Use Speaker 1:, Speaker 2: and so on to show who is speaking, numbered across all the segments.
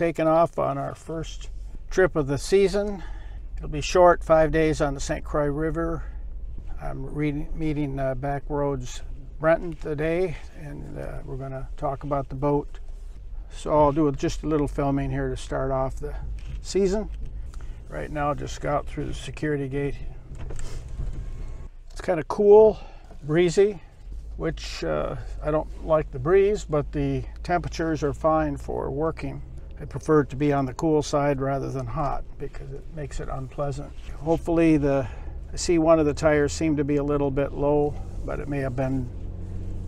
Speaker 1: taking off on our first trip of the season. It'll be short, five days on the St. Croix River. I'm meeting uh, Backroads Brenton today, and uh, we're going to talk about the boat. So I'll do just a little filming here to start off the season. Right now, just scout through the security gate. It's kind of cool, breezy, which uh, I don't like the breeze, but the temperatures are fine for working. I prefer it to be on the cool side rather than hot because it makes it unpleasant. Hopefully the I see one of the tires seemed to be a little bit low, but it may have been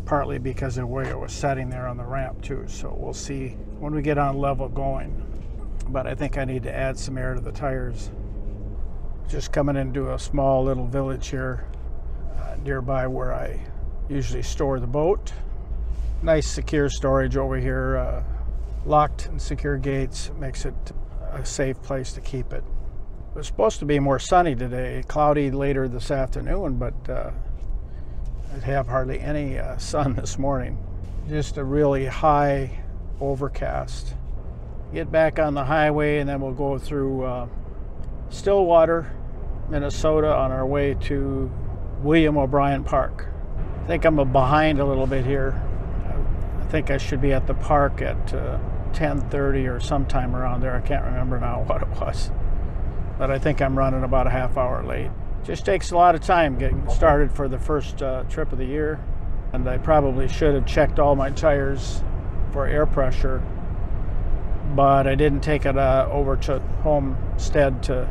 Speaker 1: partly because of where it was setting there on the ramp too. So we'll see when we get on level going. But I think I need to add some air to the tires. Just coming into a small little village here uh, nearby where I usually store the boat. Nice secure storage over here. Uh, locked and secure gates makes it a safe place to keep it. It was supposed to be more sunny today, cloudy later this afternoon, but uh, I'd have hardly any uh, sun this morning. Just a really high overcast. Get back on the highway and then we'll go through uh, Stillwater, Minnesota on our way to William O'Brien Park. I think I'm behind a little bit here. I think I should be at the park at 10:30 uh, or sometime around there. I can't remember now what it was, but I think I'm running about a half hour late. Just takes a lot of time getting started for the first uh, trip of the year, and I probably should have checked all my tires for air pressure, but I didn't take it uh, over to Homestead to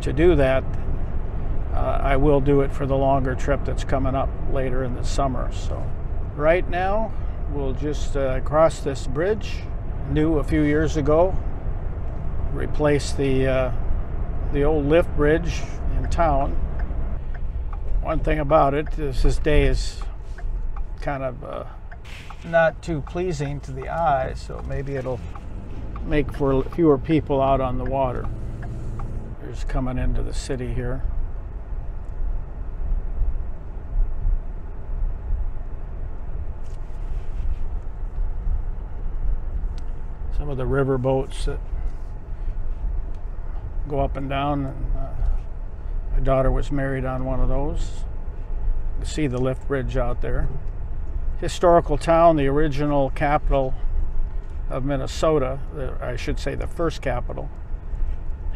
Speaker 1: to do that uh, I will do it for the longer trip that's coming up later in the summer. So right now we'll just uh, cross this bridge, new a few years ago, replace the uh, the old lift bridge in town. One thing about it is this day is kind of uh, not too pleasing to the eye, so maybe it'll make for fewer people out on the water. There's coming into the city here. Some of the river boats that go up and down. And, uh, my daughter was married on one of those. You see the lift bridge out there. Historical town, the original capital of Minnesota, I should say the first capital.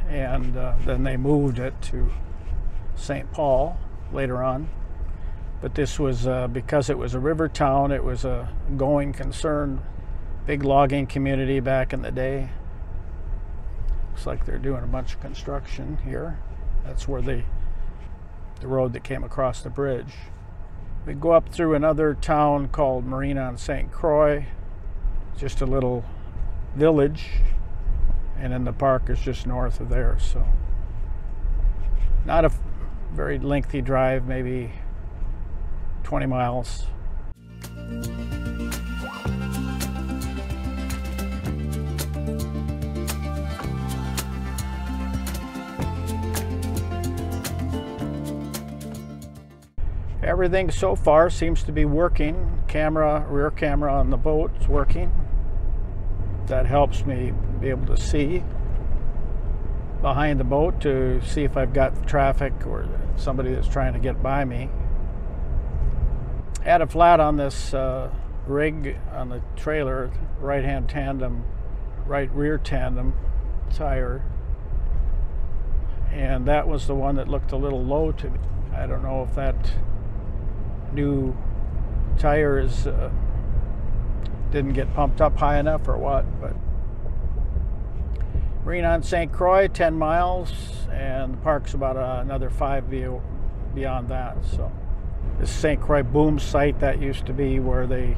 Speaker 1: And uh, then they moved it to St. Paul later on. But this was uh, because it was a river town, it was a going concern big logging community back in the day. Looks like they're doing a bunch of construction here. That's where the the road that came across the bridge. We go up through another town called Marine on St. Croix, just a little village, and then the park is just north of there. So, not a very lengthy drive, maybe 20 miles. Everything so far seems to be working. Camera, rear camera on the boat is working. That helps me be able to see behind the boat to see if I've got traffic or somebody that's trying to get by me. Had a flat on this uh, rig on the trailer, right hand tandem, right rear tandem tire. And that was the one that looked a little low to me. I don't know if that new tires uh, didn't get pumped up high enough or what, but Marine on St. Croix, 10 miles, and the park's about uh, another five beyond that. So this St. Croix boom site that used to be where they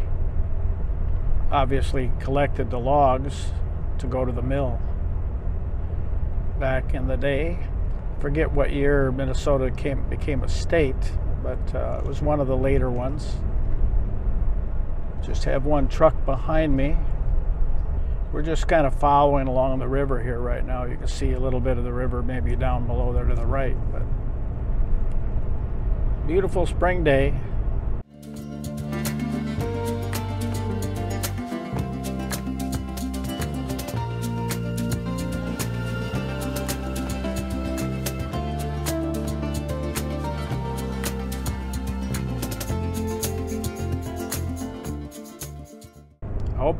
Speaker 1: obviously collected the logs to go to the mill back in the day. Forget what year Minnesota came, became a state, but uh, it was one of the later ones. Just have one truck behind me. We're just kind of following along the river here right now. You can see a little bit of the river maybe down below there to the right, but beautiful spring day.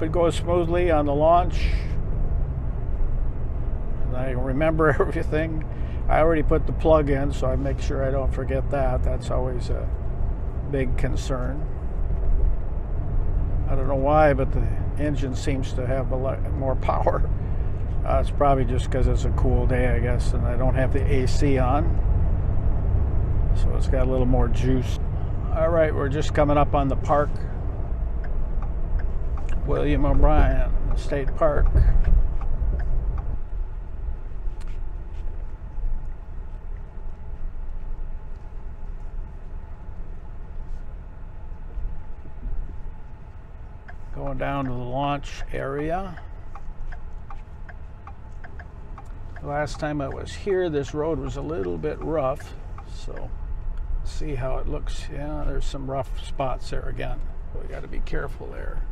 Speaker 1: It goes smoothly on the launch. And I remember everything. I already put the plug in, so I make sure I don't forget that. That's always a big concern. I don't know why, but the engine seems to have a lot more power. Uh, it's probably just because it's a cool day, I guess, and I don't have the AC on. So it's got a little more juice. All right, we're just coming up on the park. William O'Brien State Park. Going down to the launch area. Last time I was here, this road was a little bit rough, so see how it looks. Yeah, there's some rough spots there again. We got to be careful there.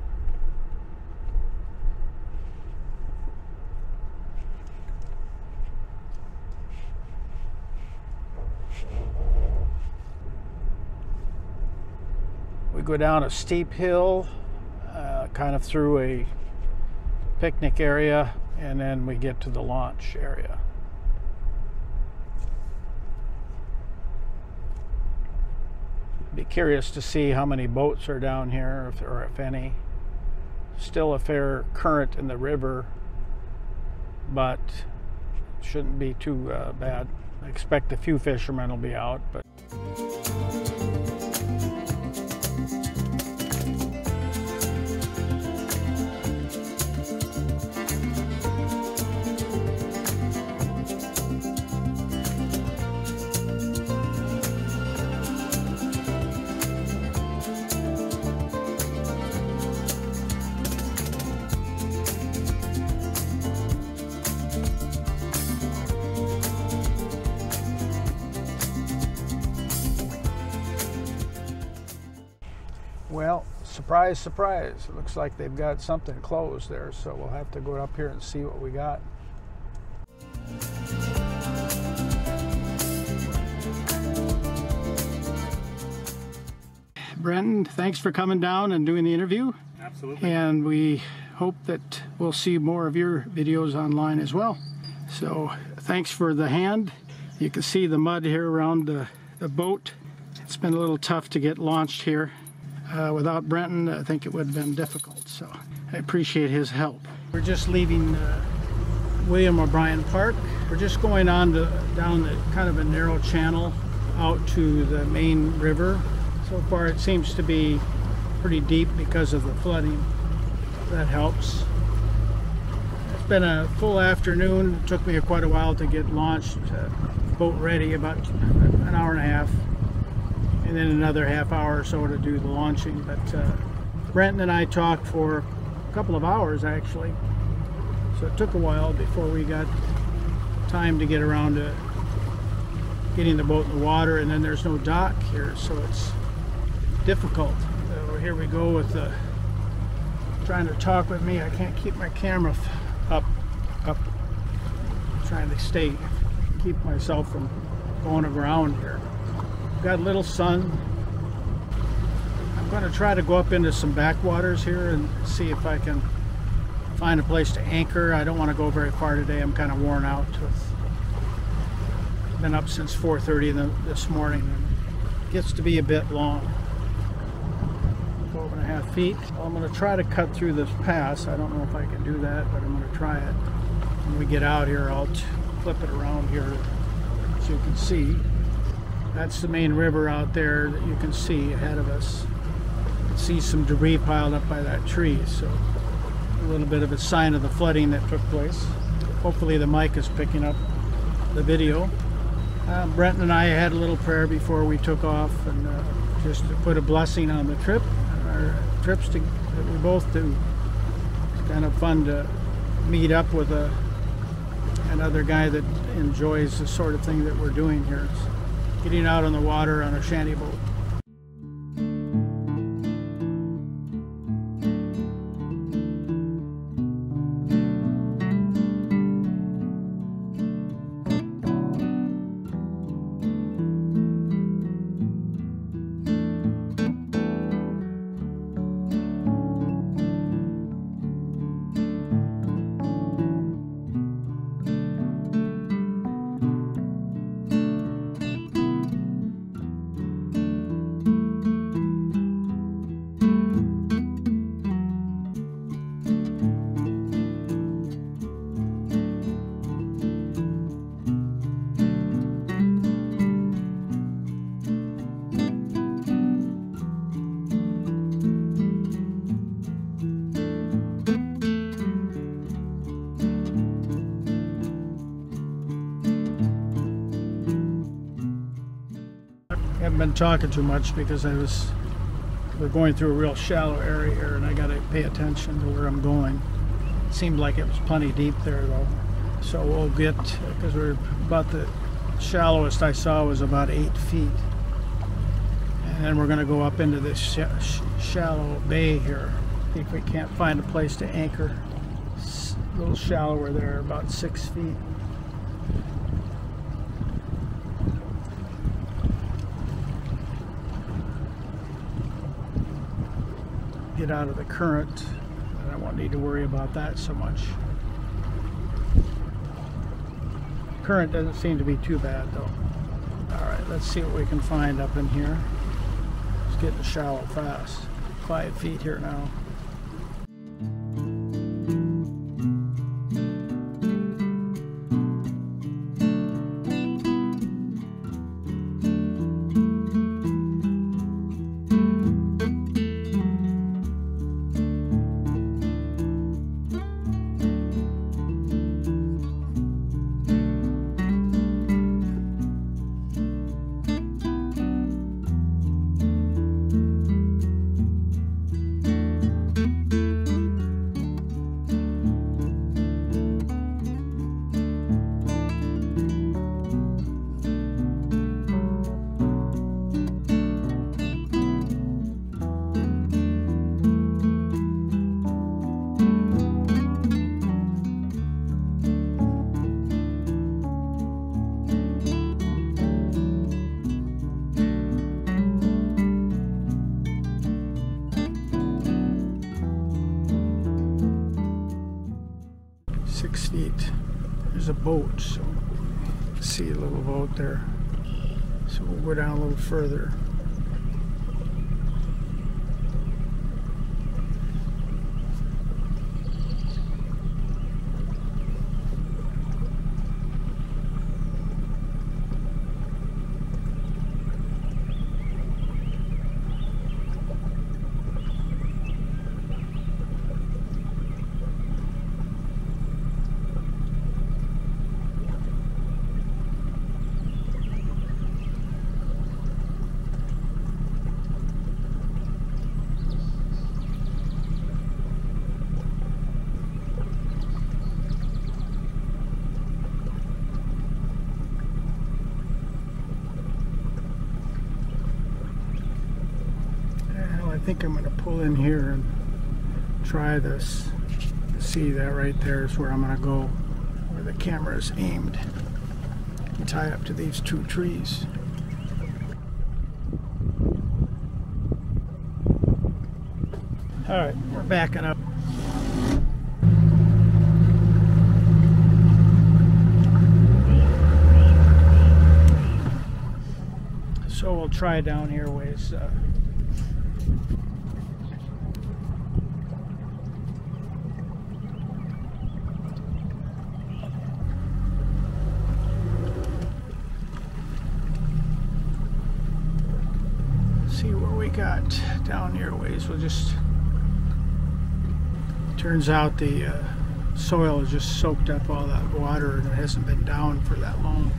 Speaker 1: Go down a steep hill, uh, kind of through a picnic area and then we get to the launch area. Be curious to see how many boats are down here, if, or if any. Still a fair current in the river, but shouldn't be too uh, bad. I expect a few fishermen will be out, but. Surprise, surprise. It looks like they've got something closed there, so we'll have to go up here and see what we got. Brenton, thanks for coming down and doing the interview.
Speaker 2: Absolutely.
Speaker 1: And we hope that we'll see more of your videos online as well. So thanks for the hand. You can see the mud here around the, the boat. It's been a little tough to get launched here. Uh, without Brenton, I think it would have been difficult. So I appreciate his help. We're just leaving uh, William O'Brien Park. We're just going on to down the kind of a narrow channel out to the main river. So far, it seems to be pretty deep because of the flooding. That helps. It's been a full afternoon. It took me quite a while to get launched, uh, boat ready, about an hour and a half and then another half hour or so to do the launching. But uh, Brenton and I talked for a couple of hours actually, so it took a while before we got time to get around to getting the boat in the water. And then there's no dock here, so it's difficult. So here we go with the trying to talk with me. I can't keep my camera up, up, trying to stay, keep myself from going around here got a little sun. I'm going to try to go up into some backwaters here and see if I can find a place to anchor. I don't want to go very far today. I'm kind of worn out. With, been up since 4.30 this morning. And it gets to be a bit long. 12 and a half feet. I'm going to try to cut through this pass. I don't know if I can do that, but I'm going to try it. When we get out here, I'll flip it around here so you can see. That's the main river out there that you can see ahead of us. See some debris piled up by that tree, so a little bit of a sign of the flooding that took place. Hopefully the mic is picking up the video. Uh, Brenton and I had a little prayer before we took off and uh, just to put a blessing on the trip, our trips to, that we both do. It's kind of fun to meet up with a, another guy that enjoys the sort of thing that we're doing here getting out on the water on a shanty boat. Talking too much because I was we're going through a real shallow area here and I got to pay attention to where I'm going. It seemed like it was plenty deep there though. So we'll get, because we're about the shallowest I saw was about eight feet. And then we're going to go up into this sh sh shallow bay here. See if we can't find a place to anchor. It's a little shallower there, about six feet. Get out of the current. and I won't need to worry about that so much. Current doesn't seem to be too bad though. Alright, let's see what we can find up in here. It's getting shallow fast. Five feet here now. Six feet. There's a boat, so see a little boat there. So we'll go down a little further. Well, I think I'm going to pull in here and try this. See that right there is where I'm going to go, where the camera is aimed. And tie up to these two trees. All right, we're backing up. So we'll try down here ways. Uh, see what we got down here ways. We'll just turns out the uh, soil has just soaked up all that water and it hasn't been down for that long.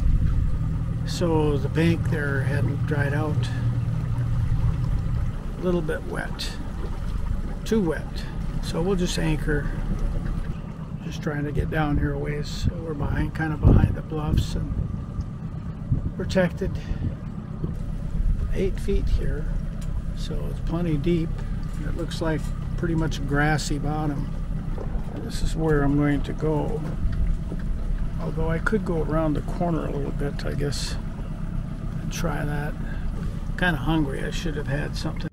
Speaker 1: So the bank there hadn't dried out. A little bit wet. Too wet. So we'll just anchor. Just trying to get down here a ways. We're behind kind of behind the bluffs and protected eight feet here, so it's plenty deep. It looks like pretty much grassy bottom. This is where I'm going to go. Although I could go around the corner a little bit, I guess, and try that. Kind of hungry. I should have had something.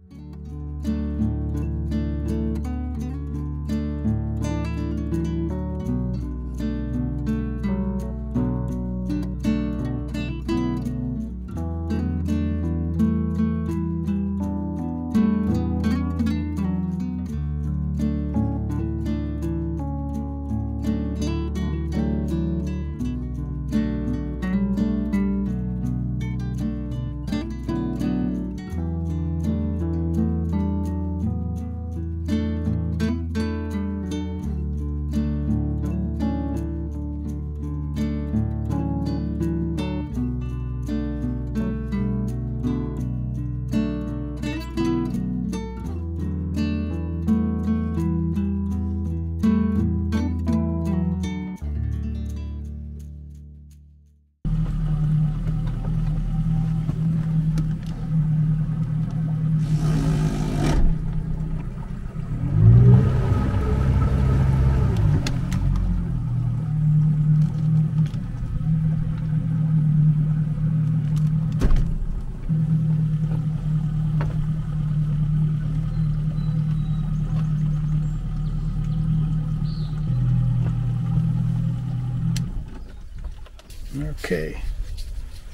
Speaker 1: Okay,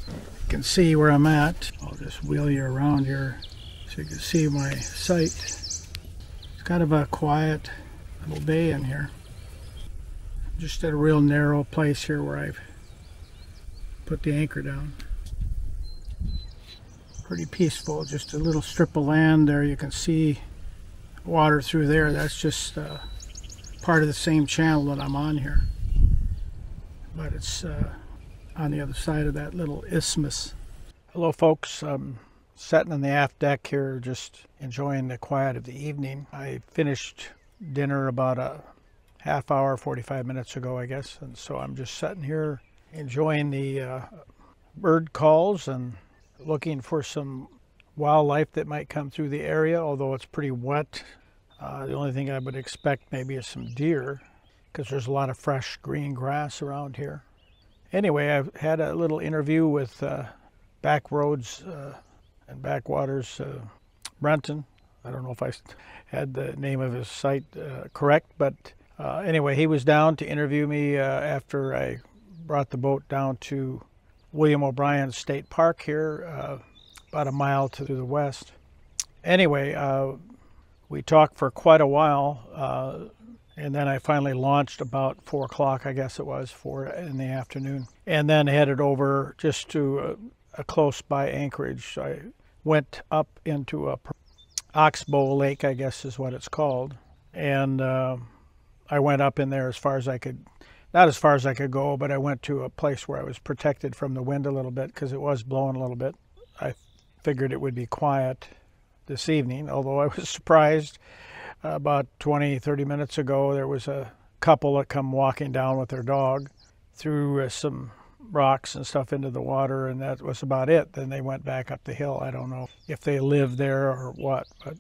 Speaker 1: you can see where I'm at. I'll just wheel you around here so you can see my site. It's kind of a quiet little bay in here. Just at a real narrow place here where I've put the anchor down. Pretty peaceful, just a little strip of land there. You can see water through there. That's just uh, part of the same channel that I'm on here. But it's uh, on the other side of that little isthmus. Hello folks, I'm sitting on the aft deck here just enjoying the quiet of the evening. I finished dinner about a half hour, 45 minutes ago I guess, and so I'm just sitting here enjoying the uh, bird calls and looking for some wildlife that might come through the area, although it's pretty wet. Uh, the only thing I would expect maybe is some deer because there's a lot of fresh green grass around here. Anyway, I've had a little interview with uh, Backroads uh, and Backwaters uh, Brenton. I don't know if I had the name of his site uh, correct, but uh, anyway, he was down to interview me uh, after I brought the boat down to William O'Brien State Park here, about a mile to the west. Anyway, we talked for quite a while and then I finally launched about four o'clock, I guess it was, four in the afternoon, and then headed over just to a, a close by anchorage. I went up into a Oxbow Lake, I guess is what it's called, and uh, I went up in there as far as I could. Not as far as I could go, but I went to a place where I was protected from the wind a little bit because it was blowing a little bit. I figured it would be quiet this evening, although I was surprised about 20, 30 minutes ago, there was a couple that come walking down with their dog, threw uh, some rocks and stuff into the water, and that was about it. Then they went back up the hill. I don't know if they lived there or what, but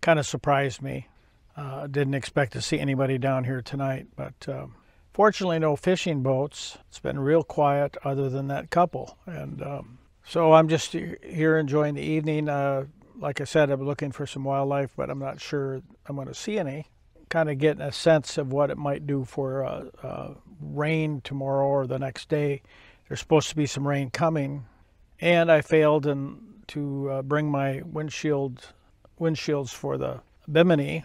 Speaker 1: kind of surprised me. Uh, didn't expect to see anybody down here tonight, but um, fortunately, no fishing boats. It's been real quiet, other than that couple, and um, so I'm just here enjoying the evening. Uh, like I said, I'm looking for some wildlife, but I'm not sure I'm going to see any. Kind of getting a sense of what it might do for uh, uh, rain tomorrow or the next day. There's supposed to be some rain coming, and I failed in, to uh, bring my windshield windshields for the Bimini,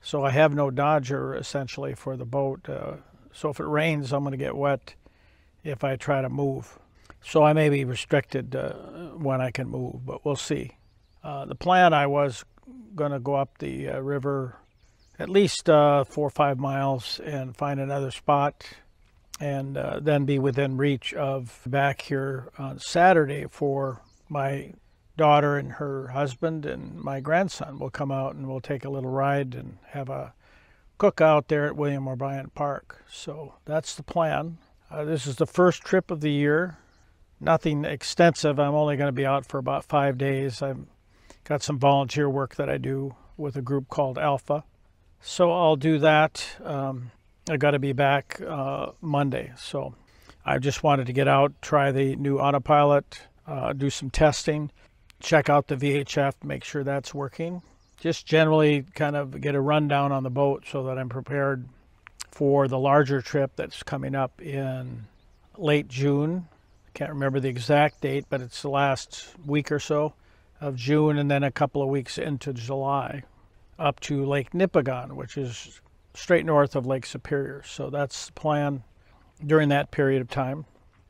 Speaker 1: so I have no Dodger essentially for the boat. Uh, so if it rains, I'm going to get wet if I try to move. So I may be restricted uh, when I can move, but we'll see. Uh, the plan I was going to go up the uh, river at least uh, four or five miles and find another spot and uh, then be within reach of back here on Saturday for my daughter and her husband and my grandson will come out and we'll take a little ride and have a cookout there at William O'Brien Park. So that's the plan. Uh, this is the first trip of the year. Nothing extensive. I'm only going to be out for about five days. I'm got some volunteer work that I do with a group called Alpha. So I'll do that. Um, I got to be back uh, Monday. So I just wanted to get out, try the new autopilot, uh, do some testing, check out the VHF, make sure that's working. Just generally kind of get a rundown on the boat so that I'm prepared for the larger trip that's coming up in late June. I can't remember the exact date, but it's the last week or so of June and then a couple of weeks into July up to Lake Nipigon, which is straight north of Lake Superior. So that's the plan during that period of time.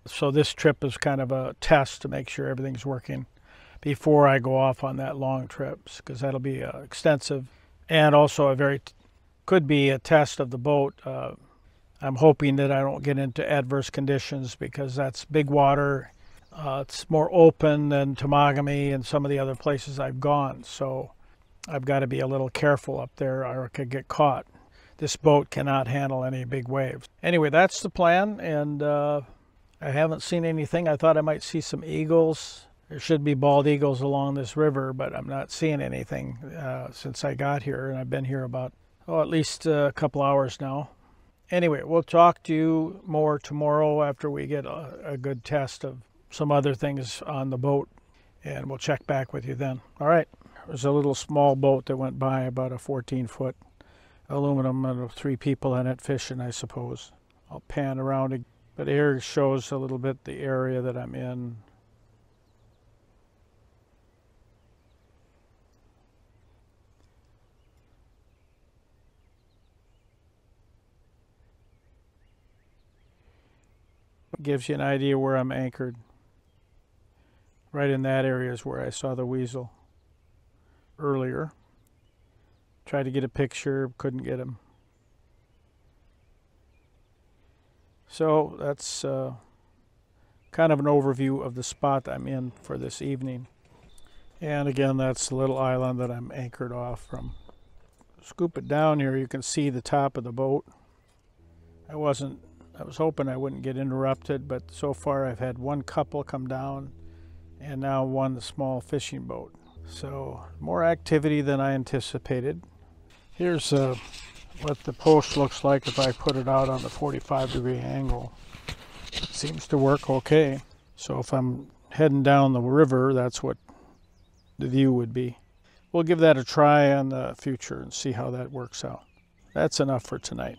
Speaker 1: So this trip is kind of a test to make sure everything's working before I go off on that long trip because that'll be uh, extensive and also a very could be a test of the boat. Uh, I'm hoping that I don't get into adverse conditions because that's big water uh, it's more open than Temagami and some of the other places I've gone, so I've got to be a little careful up there or I could get caught. This boat cannot handle any big waves. Anyway, that's the plan, and uh, I haven't seen anything. I thought I might see some eagles. There should be bald eagles along this river, but I'm not seeing anything uh, since I got here, and I've been here about, oh, at least a couple hours now. Anyway, we'll talk to you more tomorrow after we get a, a good test of some other things on the boat, and we'll check back with you then. All right. There's a little small boat that went by, about a 14 foot aluminum, and three people in it fishing, I suppose. I'll pan around But here shows a little bit the area that I'm in. Gives you an idea where I'm anchored. Right in that area is where I saw the weasel earlier. Tried to get a picture, couldn't get him. So that's uh, kind of an overview of the spot I'm in for this evening. And again, that's the little island that I'm anchored off from. Scoop it down here, you can see the top of the boat. I wasn't, I was hoping I wouldn't get interrupted, but so far I've had one couple come down and now one small fishing boat. So more activity than I anticipated. Here's uh, what the post looks like if I put it out on the 45 degree angle. It seems to work okay. So if I'm heading down the river, that's what the view would be. We'll give that a try in the future and see how that works out. That's enough for tonight.